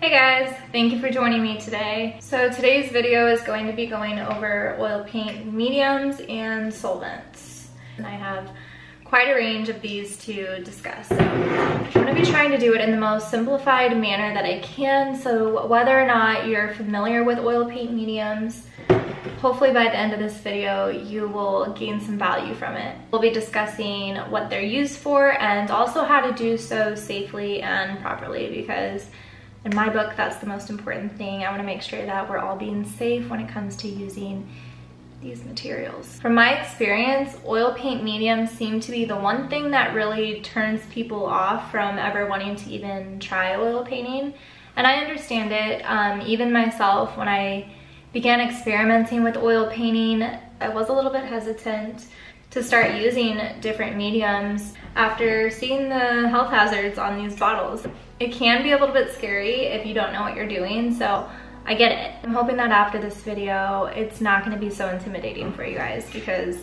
Hey guys, thank you for joining me today. So today's video is going to be going over oil paint mediums and solvents. And I have quite a range of these to discuss. So I'm gonna be trying to do it in the most simplified manner that I can. So whether or not you're familiar with oil paint mediums, hopefully by the end of this video, you will gain some value from it. We'll be discussing what they're used for and also how to do so safely and properly because in my book, that's the most important thing. I wanna make sure that we're all being safe when it comes to using these materials. From my experience, oil paint mediums seem to be the one thing that really turns people off from ever wanting to even try oil painting. And I understand it. Um, even myself, when I began experimenting with oil painting, I was a little bit hesitant to start using different mediums after seeing the health hazards on these bottles. It can be a little bit scary if you don't know what you're doing, so I get it. I'm hoping that after this video, it's not gonna be so intimidating for you guys because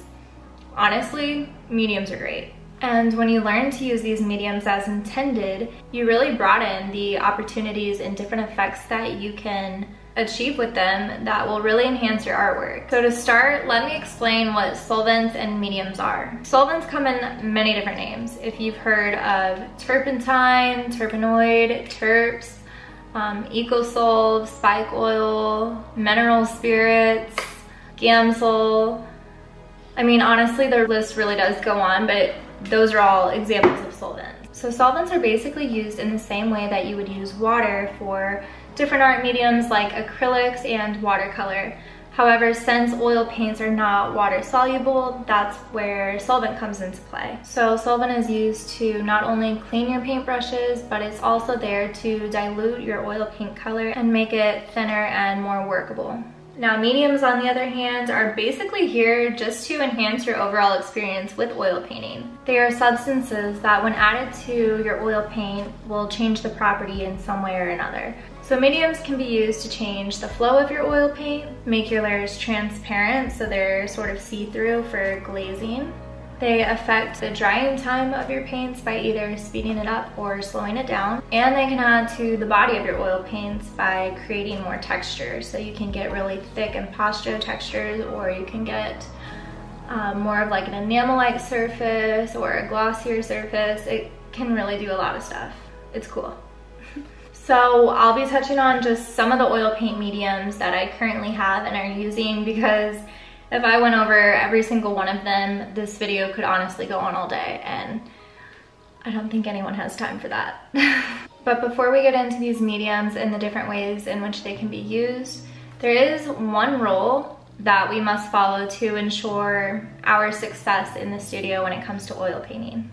honestly, mediums are great. And when you learn to use these mediums as intended, you really broaden the opportunities and different effects that you can achieve with them that will really enhance your artwork. So to start, let me explain what solvents and mediums are. Solvents come in many different names. If you've heard of turpentine, Turpenoid, terps, um, EcoSolve, spike oil, mineral spirits, Gamsol. I mean, honestly, the list really does go on, but those are all examples of solvents. So solvents are basically used in the same way that you would use water for different art mediums like acrylics and watercolor. However, since oil paints are not water soluble, that's where solvent comes into play. So solvent is used to not only clean your paintbrushes, but it's also there to dilute your oil paint color and make it thinner and more workable. Now mediums on the other hand are basically here just to enhance your overall experience with oil painting. They are substances that when added to your oil paint will change the property in some way or another. So mediums can be used to change the flow of your oil paint, make your layers transparent so they're sort of see-through for glazing. They affect the drying time of your paints by either speeding it up or slowing it down. And they can add to the body of your oil paints by creating more texture. So you can get really thick and impasto textures or you can get um, more of like an enamel-like surface or a glossier surface. It can really do a lot of stuff. It's cool. So I'll be touching on just some of the oil paint mediums that I currently have and are using because if I went over every single one of them, this video could honestly go on all day and I don't think anyone has time for that. but before we get into these mediums and the different ways in which they can be used, there is one rule that we must follow to ensure our success in the studio when it comes to oil painting.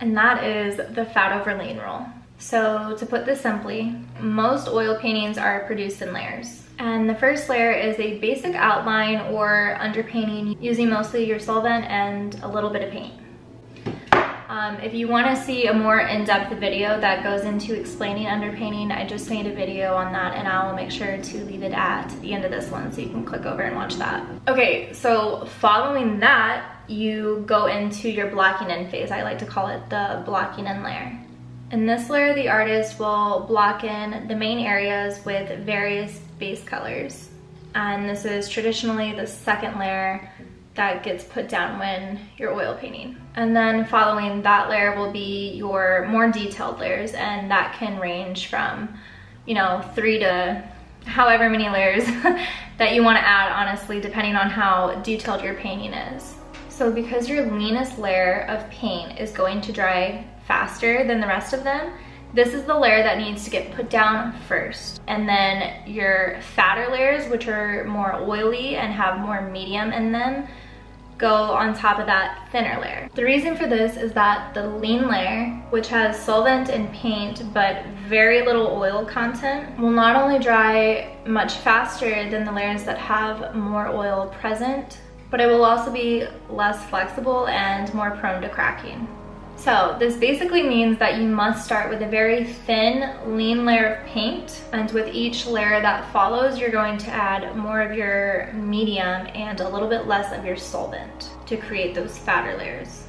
And that is the fat over lean rule. So to put this simply, most oil paintings are produced in layers. And the first layer is a basic outline or underpainting using mostly your solvent and a little bit of paint. Um, if you want to see a more in-depth video that goes into explaining underpainting, I just made a video on that and I will make sure to leave it at the end of this one so you can click over and watch that. Okay, so following that, you go into your blocking in phase. I like to call it the blocking in layer. In this layer, the artist will block in the main areas with various base colors. And this is traditionally the second layer that gets put down when you're oil painting. And then following that layer will be your more detailed layers and that can range from, you know, three to however many layers that you wanna add, honestly, depending on how detailed your painting is. So because your leanest layer of paint is going to dry faster than the rest of them, this is the layer that needs to get put down first. And then your fatter layers, which are more oily and have more medium in them, go on top of that thinner layer. The reason for this is that the lean layer, which has solvent and paint but very little oil content, will not only dry much faster than the layers that have more oil present, but it will also be less flexible and more prone to cracking. So this basically means that you must start with a very thin, lean layer of paint. And with each layer that follows, you're going to add more of your medium and a little bit less of your solvent to create those fatter layers.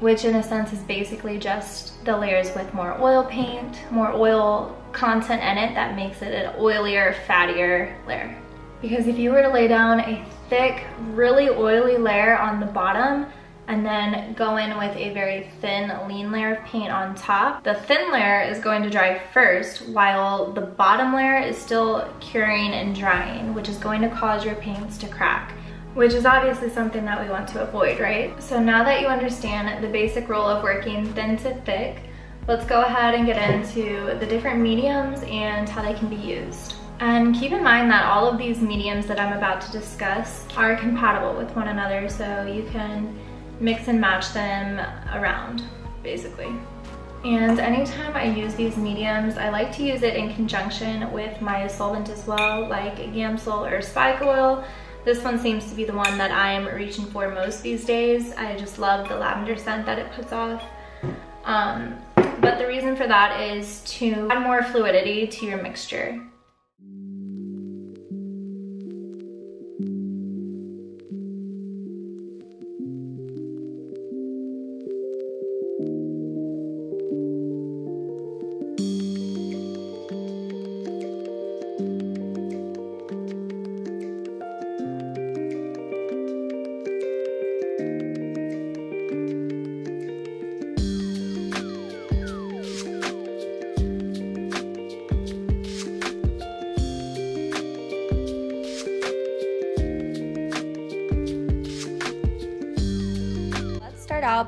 which in a sense is basically just the layers with more oil paint, more oil content in it that makes it an oilier, fattier layer. Because if you were to lay down a thick, really oily layer on the bottom, and then go in with a very thin, lean layer of paint on top. The thin layer is going to dry first while the bottom layer is still curing and drying, which is going to cause your paints to crack which is obviously something that we want to avoid, right? So now that you understand the basic rule of working thin to thick, let's go ahead and get into the different mediums and how they can be used. And keep in mind that all of these mediums that I'm about to discuss are compatible with one another, so you can mix and match them around, basically. And anytime I use these mediums, I like to use it in conjunction with my solvent as well, like Gamsol or Spike Oil. This one seems to be the one that I am reaching for most these days. I just love the lavender scent that it puts off. Um, but the reason for that is to add more fluidity to your mixture.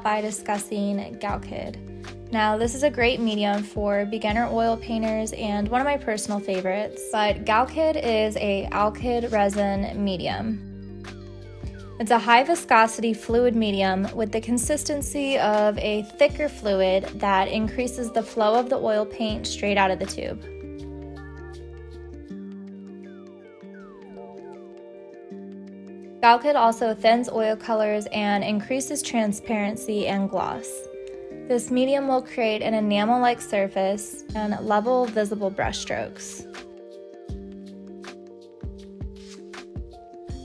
By discussing Galkyd. Now, this is a great medium for beginner oil painters and one of my personal favorites, but Galkyd is a alkyd resin medium. It's a high viscosity fluid medium with the consistency of a thicker fluid that increases the flow of the oil paint straight out of the tube. Galkyd also thins oil colors and increases transparency and gloss. This medium will create an enamel-like surface and level visible brushstrokes.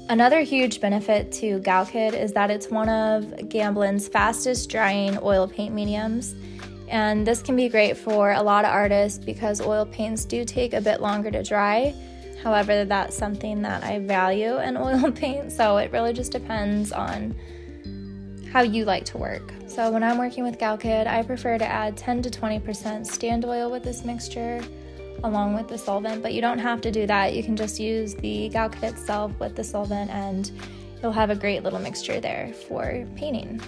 Another huge benefit to Galkyd is that it's one of Gamblin's fastest drying oil paint mediums. And this can be great for a lot of artists because oil paints do take a bit longer to dry, However, that's something that I value in oil paint, so it really just depends on how you like to work. So when I'm working with Galkyd, I prefer to add 10 to 20% stand oil with this mixture along with the solvent, but you don't have to do that. You can just use the Galkyd itself with the solvent and you'll have a great little mixture there for painting.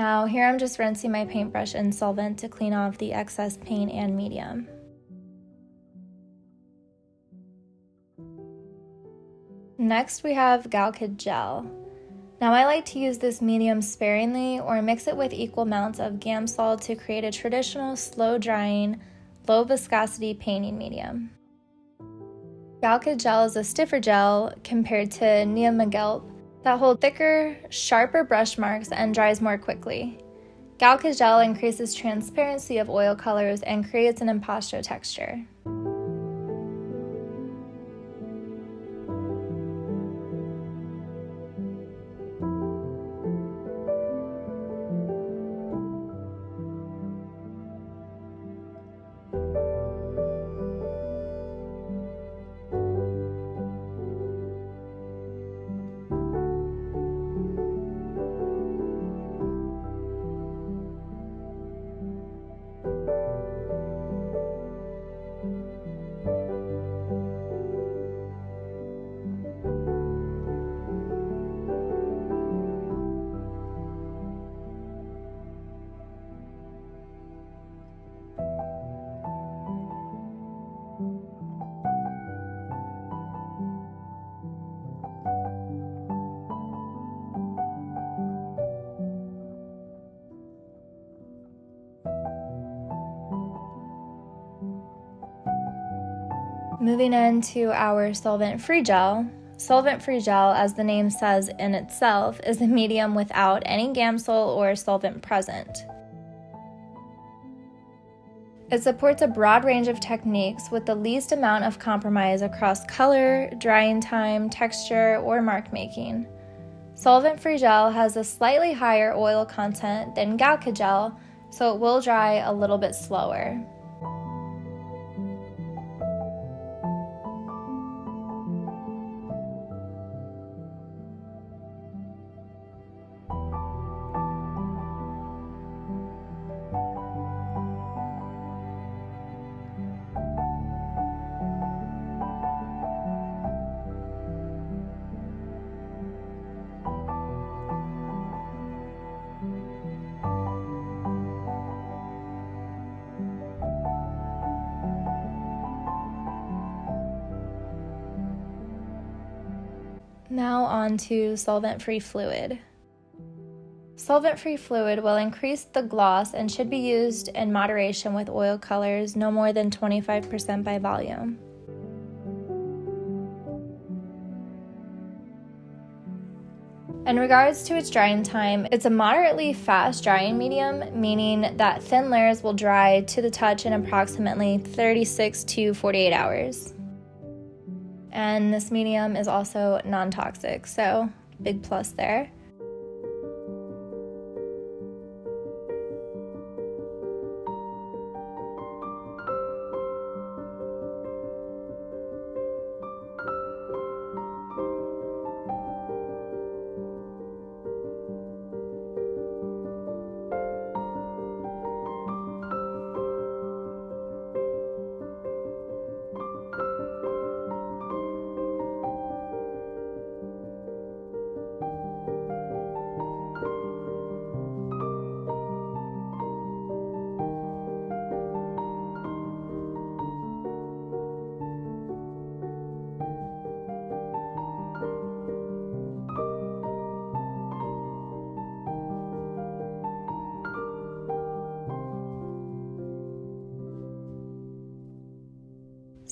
Now here I'm just rinsing my paintbrush in solvent to clean off the excess paint and medium. Next we have Galkyd Gel. Now I like to use this medium sparingly or mix it with equal amounts of Gamsol to create a traditional slow drying, low viscosity painting medium. Galkyd Gel is a stiffer gel compared to Neo Megilp that hold thicker, sharper brush marks and dries more quickly. Galkyd gel increases transparency of oil colors and creates an impasto texture. Moving into our solvent-free gel. Solvent free gel, as the name says in itself, is a medium without any Gamsol or solvent present. It supports a broad range of techniques with the least amount of compromise across color, drying time, texture, or mark making. Solvent free gel has a slightly higher oil content than Galkyd gel, so it will dry a little bit slower. Now on to solvent-free fluid. Solvent-free fluid will increase the gloss and should be used in moderation with oil colors no more than 25% by volume. In regards to its drying time, it's a moderately fast drying medium, meaning that thin layers will dry to the touch in approximately 36 to 48 hours. And this medium is also non toxic, so big plus there.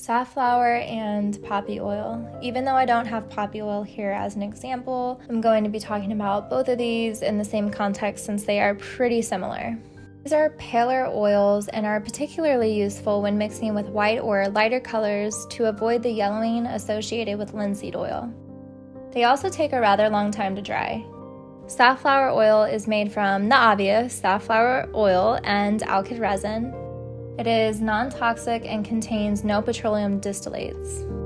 Safflower and poppy oil. Even though I don't have poppy oil here as an example, I'm going to be talking about both of these in the same context since they are pretty similar. These are paler oils and are particularly useful when mixing with white or lighter colors to avoid the yellowing associated with linseed oil. They also take a rather long time to dry. Safflower oil is made from the obvious safflower oil and alkyd resin, it is non toxic and contains no petroleum distillates.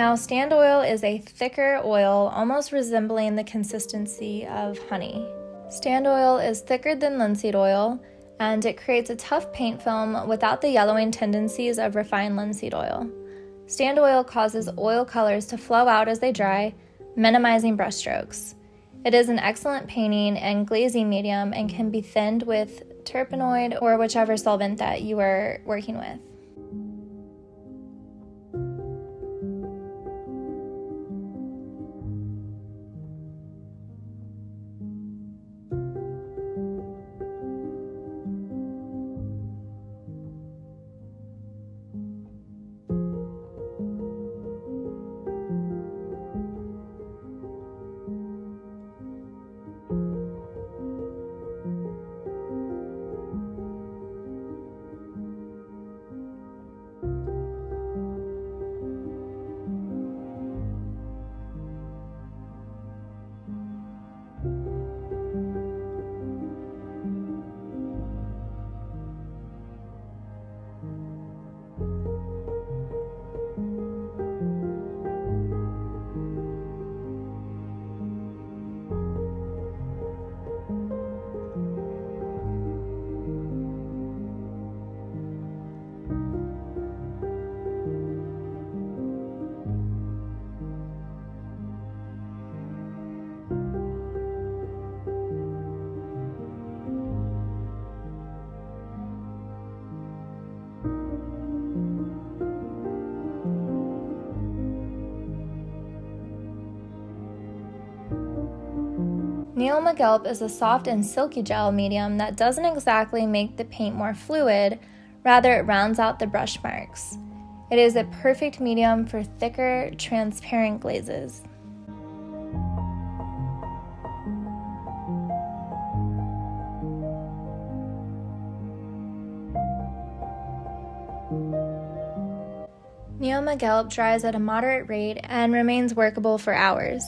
Now, stand oil is a thicker oil, almost resembling the consistency of honey. Stand oil is thicker than linseed oil, and it creates a tough paint film without the yellowing tendencies of refined linseed oil. Stand oil causes oil colors to flow out as they dry, minimizing brushstrokes. It is an excellent painting and glazing medium and can be thinned with Turpenoid or whichever solvent that you are working with. Neo Megilp is a soft and silky gel medium that doesn't exactly make the paint more fluid, rather, it rounds out the brush marks. It is a perfect medium for thicker, transparent glazes. Neo Megilp dries at a moderate rate and remains workable for hours.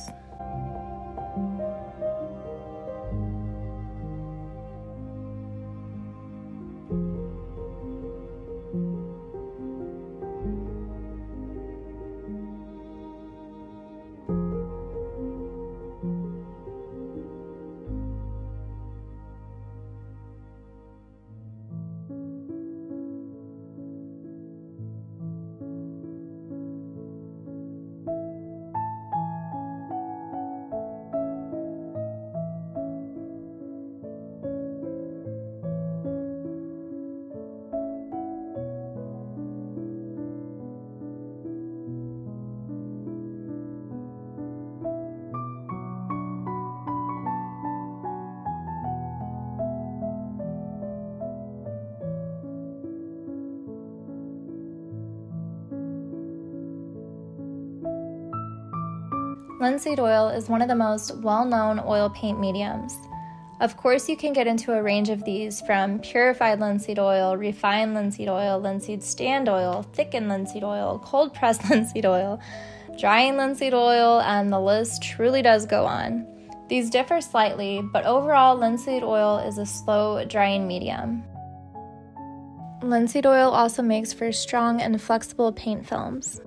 Linseed oil is one of the most well known oil paint mediums. Of course, you can get into a range of these from purified linseed oil, refined linseed oil, linseed stand oil, thickened linseed oil, cold pressed linseed oil, drying linseed oil, and the list truly does go on. These differ slightly, but overall, linseed oil is a slow drying medium. Linseed oil also makes for strong and flexible paint films.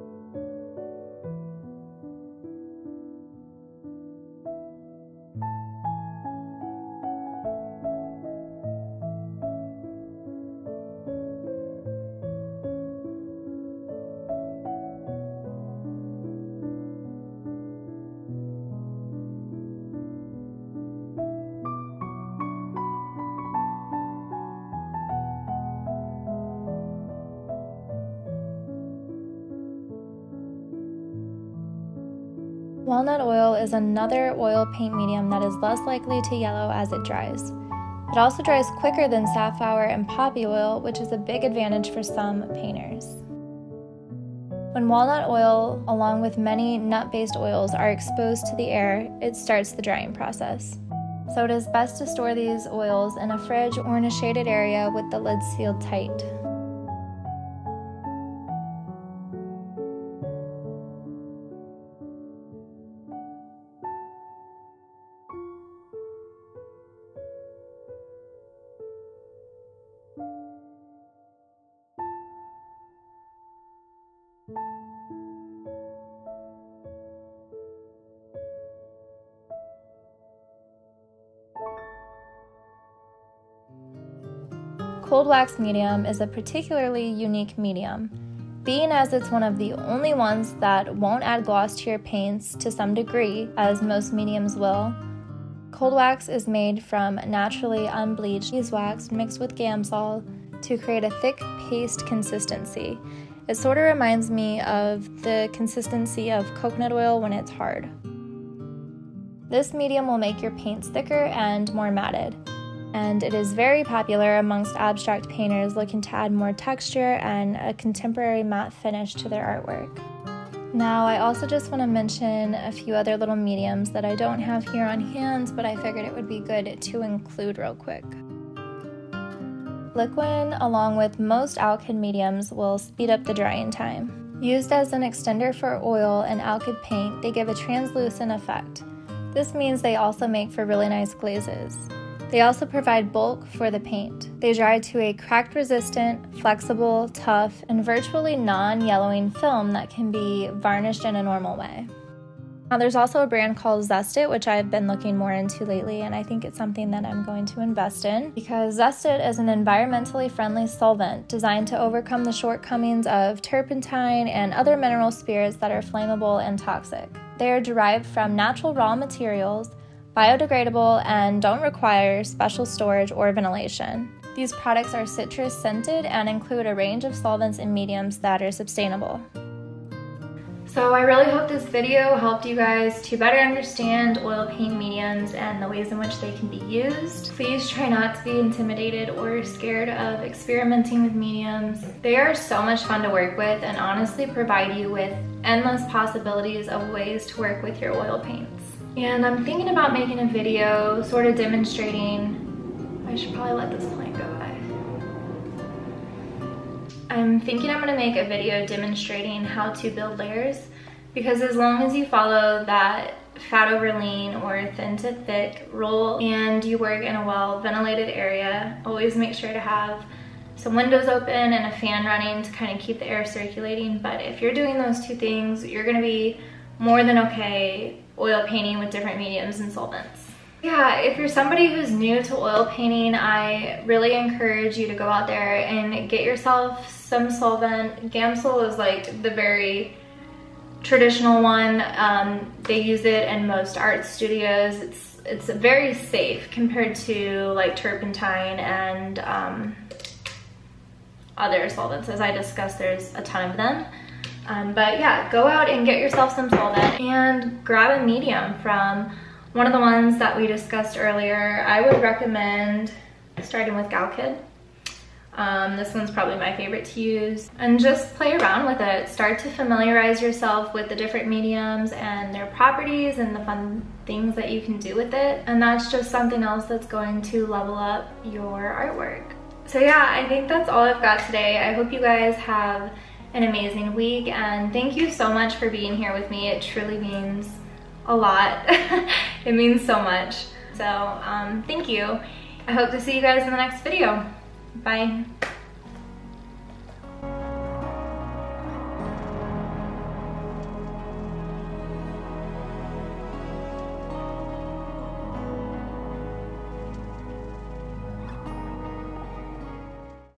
Walnut oil is another oil paint medium that is less likely to yellow as it dries. It also dries quicker than safflower and poppy oil, which is a big advantage for some painters. When walnut oil, along with many nut based oils, are exposed to the air, it starts the drying process. So it is best to store these oils in a fridge or in a shaded area with the lid sealed tight. Cold wax medium is a particularly unique medium, being as it's one of the only ones that won't add gloss to your paints to some degree, as most mediums will. Cold wax is made from naturally unbleached beeswax mixed with Gamsol to create a thick paste consistency. It sort of reminds me of the consistency of coconut oil when it's hard. This medium will make your paints thicker and more matted, and it is very popular amongst abstract painters looking to add more texture and a contemporary matte finish to their artwork. Now, I also just want to mention a few other little mediums that I don't have here on hand, but I figured it would be good to include real quick. Liquin, along with most alkyd mediums, will speed up the drying time. Used as an extender for oil and alkyd paint, they give a translucent effect. This means they also make for really nice glazes. They also provide bulk for the paint. They dry to a cracked resistant, flexible, tough, and virtually non yellowing film that can be varnished in a normal way. Now, there's also a brand called Zest-it, which I've been looking more into lately, and I think it's something that I'm going to invest in because Zest-it is an environmentally friendly solvent designed to overcome the shortcomings of turpentine and other mineral spirits that are flammable and toxic. They are derived from natural raw materials, biodegradable, and don't require special storage or ventilation. These products are citrus scented and include a range of solvents and mediums that are sustainable. So I really hope this video helped you guys to better understand oil paint mediums and the ways in which they can be used. Please try not to be intimidated or scared of experimenting with mediums. They are so much fun to work with and honestly provide you with endless possibilities of ways to work with your oil paints. And I'm thinking about making a video sort of demonstrating, I should probably let this plant go by. I'm thinking I'm gonna make a video demonstrating how to build layers because as long as you follow that fat over lean or thin to thick rule and you work in a well ventilated area, always make sure to have some windows open and a fan running to kind of keep the air circulating. But if you're doing those two things, you're gonna be more than okay oil painting with different mediums and solvents. Yeah, if you're somebody who's new to oil painting, I really encourage you to go out there and get yourself some solvent. Gamsol is like the very traditional one. Um, they use it in most art studios. It's it's very safe compared to like turpentine and um, other solvents. As I discussed, there's a ton of them. Um, but yeah, go out and get yourself some solvent and grab a medium from one of the ones that we discussed earlier. I would recommend starting with Galkyd. Um, this one's probably my favorite to use. And just play around with it. Start to familiarize yourself with the different mediums and their properties and the fun things that you can do with it. And that's just something else that's going to level up your artwork. So yeah, I think that's all I've got today. I hope you guys have an amazing week and thank you so much for being here with me. It truly means a lot. it means so much. So um, thank you. I hope to see you guys in the next video. Bye.